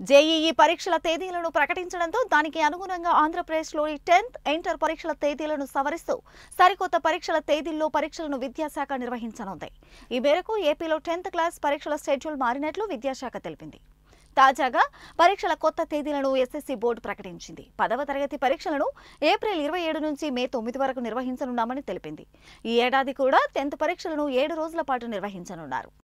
JEE పరీక్షల తేదీలను ప్రకటించడంతో దానికి అనుగుణంగా ఆంధ్రప్రదేశ్లోని టెన్త్ ఇంటర్ పరీక్షల తేదీలను సవరిస్తూ సరికొత్త పరీక్షల తేదీల్లో పరీక్షలను విద్యాశాఖ నిర్వహించనుంది. ఈ మేరకు ఏపీలో టెన్త్ క్లాస్ పరీక్షల షెడ్యూల్ మారినట్లు విద్యాశాఖ తెలిపింది. తాజాగా పరీక్షల కొత్త తేదీలను ఎస్ఎస్సీ బోర్డు ప్రకటించింది. పదవ తరగతి పరీక్షలను ఏప్రిల్ ఇరవై ఏడు నుంచి మే తొమ్మిది వరకు నిర్వహించనున్నామని తెలిపింది. ఈ ఏడాది కూడా టెన్త్ పరీక్షలను ఏడు రోజుల పాటు నిర్వహించనున్నారు.